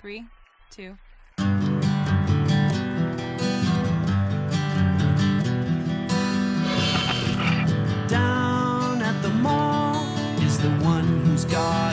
Three, two. Down at the mall is the one who's got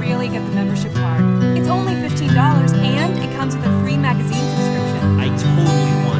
really get the membership card. It's only $15 and it comes with a free magazine subscription. I totally want